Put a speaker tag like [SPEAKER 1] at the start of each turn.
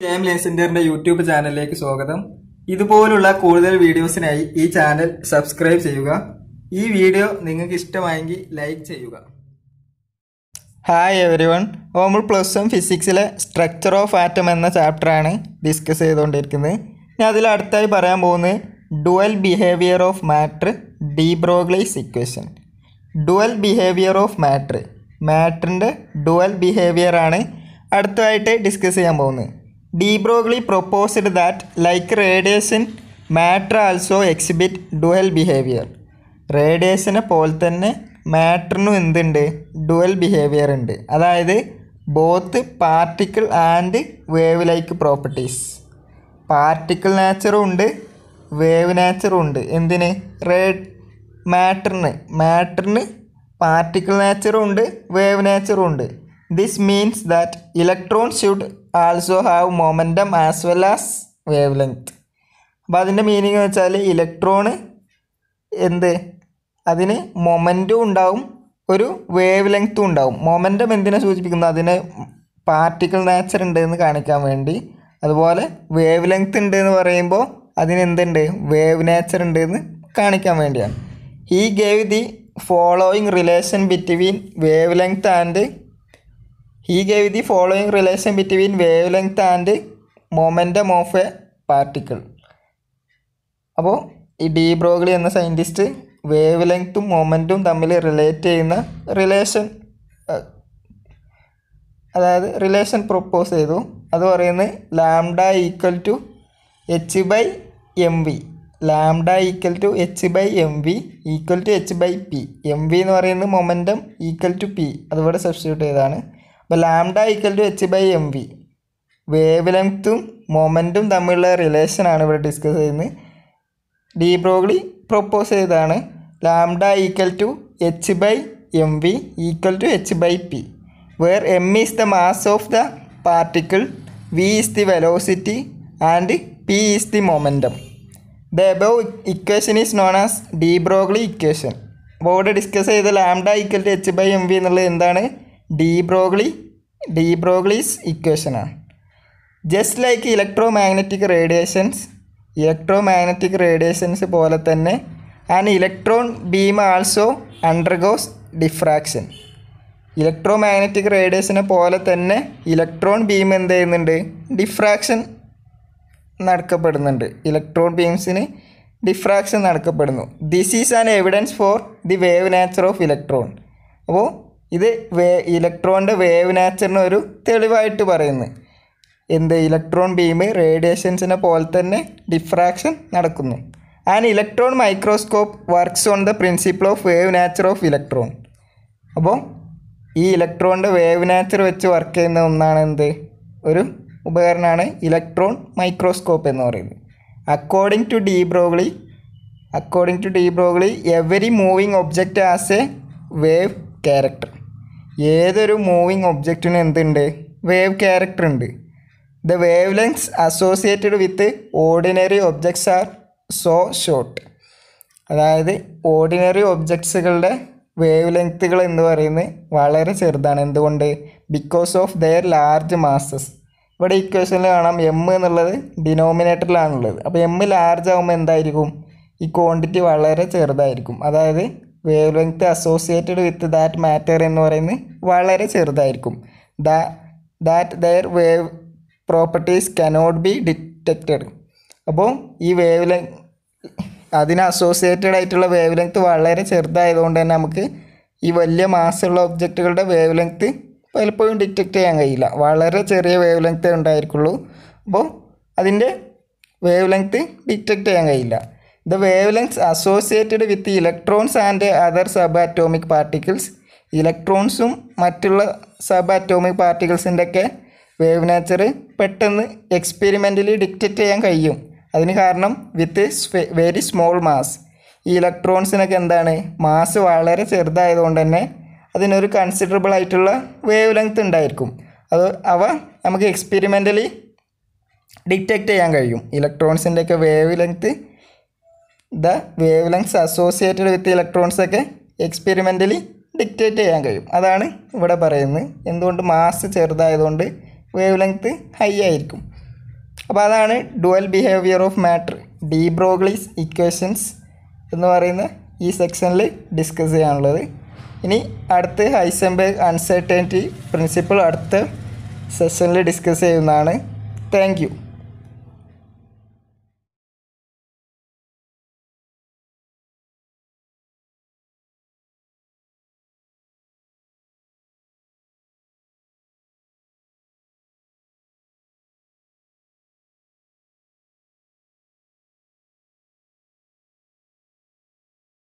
[SPEAKER 1] Time ലേസിന്റെ YouTube ചാനലിലേക്ക് സ്വാഗതം. ഇതുപോലുള്ള കൂടുതൽ വീഡിയോസിനായി ഈ ചാനൽ സബ്സ്ക്രൈബ് ചെയ്യുക. ഈ വീഡിയോ നിങ്ങൾക്ക് ഇഷ്ടമായെങ്കിൽ ലൈക്ക് ചെയ്യുക. ഹായ് എവരി വൺ ഓമൾ പ്ലസ് ഫിസിക്സിലെ സ്ട്രക്ചർ ഓഫ് ആറ്റം എന്ന ചാപ്റ്ററാണ് ഡിസ്കസ് ചെയ്തുകൊണ്ടിരിക്കുന്നത്. ഞാൻ അതിൽ അടുത്തായി പറയാൻ പോകുന്നത് dual behaviour of matter de Broglie's equation dual behaviour of matter മാറ്ററിന്റെ dual behaviour ആണ് അടുത്തതായിട്ട് ഡിസ്കസ് ചെയ്യാൻ പോകുന്നത്. De Broglie proposed that like radiation matter also exhibit dual behaviour. റേഡിയേഷനെ പോലെ തന്നെ മാറ്ററിനും എന്തുണ്ട്? ഡുവൽ ബിഹേവിയർ ഉണ്ട്. അതായത് both particle and wave like properties. Particle നാച്ചറും ഉണ്ട് വേവ് നാച്ചറും ഉണ്ട്. എന്തിന്? റേ മാറ്ററിന്. മാറ്ററിന് പാർട്ടിക്കിൾ നാച്ചറും ഉണ്ട് വേവ് നാച്ചറും ഉണ്ട്. This means that electron should also have momentum as well as wavelength അപ്പോൾ അതിന്റെ മീനിങ് എന്ന് വെച്ചാൽ ഇലക്ട്രോണ് എന്ത്? അതിന് മൊമെന്റും ഉണ്ടാവും ഒരു വേവ് ലെങ്ത്തും ഉണ്ടാവും. മൊമെന്റം എന്തിനെ സൂചിപ്പിക്കുന്നു? അതിന് പാർട്ടിക്കിൾ നാച്ചർ ഉണ്ട് എന്ന് കാണിക്കാൻ വേണ്ടി. അതുപോലെ വേവ് ലെങ്ത് ഉണ്ട് എന്ന് പറയുമ്പോൾ അതിന് എന്തുണ്ട്? വേവ് നാച്ചർ ഉണ്ട് എന്ന് കാണിക്കാൻ വേണ്ടിയാണ്. ഈ gave the following relation between wavelength and he gave the following relation between wavelength and momentum of a particle അപ്പോൾ ഈ ഡി ബ്രോഗ്ലി എന്ന സയന്റിസ്റ്റ് വേവ് ലെങ്ത്തും മൊമെന്റും തമ്മിൽ റിലേറ്റ് ചെയ്യുന്ന റിലേഷൻ അതായത് റിലേഷൻ പ്രൊപ്പോസ് ചെയ്തു. അത് പറയുന്നത് lambda equal to h by m v lambda equal to h by m v equal to h by p m v എന്ന് പറയുന്നത് മൊമെന്റം ഈക്വൽ ടു പി അതുപോലെ സബ്സ്റ്റിറ്റ്യൂട്ട് ചെയ്തതാണ്. അപ്പോൾ lambda equal to h by m v wave ലെങ്ത്തും മൊമെന്റും തമ്മിലുള്ള റിലേഷനാണ് ഇവിടെ ഡിസ്കസ് ചെയ്യുന്നത്. ഡി ബ്രോഗ്ലി പ്രൊപ്പോസ് ചെയ്തതാണ്. Lambda equal to h by m v equal to h by p where m is the mass of the particle v is the velocity and p is the momentum the above equation is known as de Broglie equation അപ്പോൾ ഇവിടെ discuss ചെയ്ത lambda equal to h by m v എന്നുള്ളത് എന്താണ്? De Broglie de Broglie's ഇക്വേഷനാണ് just like electromagnetic radiations electromagnetic radiations പോലെ തന്നെ and electron beam also undergoes diffraction electromagnetic റേഡിയേഷനെ പോലെ തന്നെ electron beam എന്ത് ചെയ്യുന്നുണ്ട്? ഡിഫ്രാക്ഷൻ നടക്കപ്പെടുന്നുണ്ട്. ഇലക്ട്രോൺ ബീംസിന് diffraction നടക്കപ്പെടുന്നു. This is an evidence for the wave nature of electron അപ്പോൾ ഇത് വേ ഇലക്ട്രോണിന്റെ വേവ് നാച്ചറിന് ഒരു തെളിവായിട്ട് പറയുന്നു. എന്ത്? ഇലക്ട്രോൺ ബീം റേഡിയേഷൻസിനെ പോലെ തന്നെ ഡിഫ്രാക്ഷൻ നടക്കുന്നു. And electron microscope works on the principle of wave nature of electron. അപ്പോൾ ഈ ഇലക്ട്രോണിന്റെ വേവ് നാച്ചർ വെച്ച് വർക്ക് ചെയ്യുന്ന ഒന്നാണ് എന്ത് ഒരു ഉപകരണമാണ് ഇലക്ട്രോൺ മൈക്രോസ്കോപ്പ് എന്ന് പറയുന്നത്. According to de Broglie according to de Broglie every moving object as a wave character ഏതൊരു മൂവിങ് ഒബ്ജക്റ്റിന് എന്തുണ്ട്? വേവ് ക്യാരക്ടർ ഉണ്ട്. The wavelengths associated with ordinary objects are so short അതായത് ഓർഡിനറി ഒബ്ജക്ട്സുകളുടെ വേവ് ലെങ്ത്തുകൾ എന്ന് പറയുന്നത് വളരെ ചെറുതാണ്. എന്തുകൊണ്ട്? Because of their large masses ഇവിടെ ഇക്വേഷനിൽ കാണാം എം എന്നുള്ളത് ഡിനോമിനേറ്ററിലാണുള്ളത് അപ്പോൾ എം ലാർജ് ആകുമ്പോൾ എന്തായിരിക്കും? ഈ ക്വാണ്ടിറ്റി വളരെ ചെറുതായിരിക്കും. അതായത് wavelength associated with that matter എന്ന് പറയുന്നത് വളരെ ചെറുതായിരിക്കും. The that their wave properties cannot be detected അപ്പോൾ ഈ വേവ് ലെങ് അതിന് അസോസിയേറ്റഡ് ആയിട്ടുള്ള വേവ് ലെങ്ത് വളരെ ചെറുതായതുകൊണ്ട് തന്നെ നമുക്ക് ഈ വലിയ മാസമുള്ള ഒബ്ജക്റ്റുകളുടെ വേവ് ലെങ്ത് പലപ്പോഴും ഡിറ്റക്റ്റ് ചെയ്യാൻ കഴിയില്ല. വളരെ ചെറിയ വേവ് ലെങ്ത് ഉണ്ടായിരിക്കുള്ളൂ. അപ്പോൾ അതിന്റെ വേവ് ലെങ്ത് ഡിറ്റക്റ്റ് ചെയ്യാൻ കഴിയില്ല. The wavelengths associated with electrons and other subatomic particles ഇലക്ട്രോൺസും മറ്റുള്ള സബ് അറ്റോമിക് പാർട്ടിക്കിൾസിന്റെ ഒക്കെ വേവ് നേച്ചർ പെട്ടെന്ന് എക്സ്പെരിമെന്റലി ഡിക്റ്റേറ്റ് ചെയ്യാൻ കഴിയും. അതിന് കാരണം വിത്ത് വെരി സ്മോൾ മാസ് ഈ ഇലക്ട്രോൺസിനൊക്കെ എന്താണ്? മാസ് വളരെ ചെറുതായതുകൊണ്ട് തന്നെ അതിനൊരു കൺസിഡറബിൾ ആയിട്ടുള്ള വേവ് ലെങ്ത് ഉണ്ടായിരിക്കും. അത് അവ നമുക്ക് എക്സ്പെരിമെന്റലി ഡിറ്റക്റ്റ് ചെയ്യാൻ കഴിയും. ഇലക്ട്രോൺസിന്റെയൊക്കെ wavelength the wavelengths associated with electrons ഒക്കെ എക്സ്പെരിമെന്റലി ഡിക്റ്റേറ്റ് ചെയ്യാൻ കഴിയും. അതാണ് ഇവിടെ പറയുന്നത്. എന്തുകൊണ്ട് മാസ് ചെറുതായതുകൊണ്ട് വേവ് ലെങ്ത്ത് ഹൈ ആയിരിക്കും. അപ്പോൾ അതാണ് dual behaviour of matter de Broglie's equations എന്ന് പറയുന്ന ഈ സെക്ഷനിൽ ഡിസ്കസ് ചെയ്യാനുള്ളത്. ഇനി അടുത്ത് ഹൈസംബർഗ് അൺസർട്ടനിറ്റി പ്രിൻസിപ്പിൾ അടുത്ത സെഷനിൽ ഡിസ്കസ് ചെയ്യുന്നതാണ്. താങ്ക്